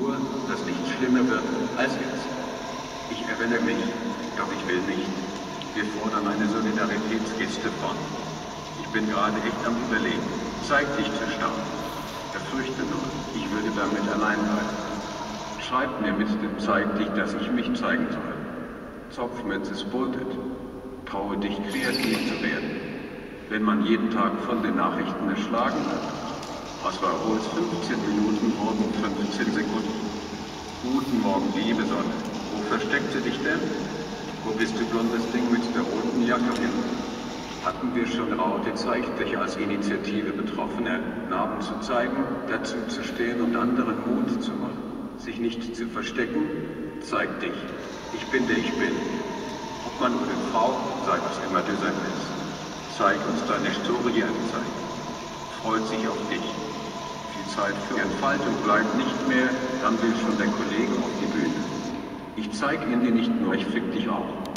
Nur, dass nichts schlimmer wird als jetzt. Ich erinnere mich, doch ich will nicht. Wir fordern eine Solidaritätsgeste von. Ich bin gerade echt am Überlegen. Zeig dich zu stark. Befürchte nur, ich würde damit allein bleiben. Schreib mir mit dem Zeig dich, dass ich mich zeigen soll. Zopfmütze spottet. Traue dich, kreativ zu werden. Wenn man jeden Tag von den Nachrichten erschlagen wird. Was war Rolls 15 Minuten wurden 15 Sekunden? Guten Morgen, liebe Sonne. Wo versteckt sie dich denn? Wo bist du, blondes Ding mit der roten Jacke hin? Hatten wir schon Raute zeigt dich als Initiative Betroffene, Narben zu zeigen, dazu zu stehen und anderen Mut zu machen. Sich nicht zu verstecken, zeig dich. Ich bin der ich bin. Ob Mann oder Frau, sei was immer du sein willst. Zeig uns deine Historie zeigen. Freut sich auf dich. Zeit für Entfaltung bleibt nicht mehr, dann will schon der Kollege auf die Bühne. Ich zeig ihn dir nicht nur, ich fick dich auch.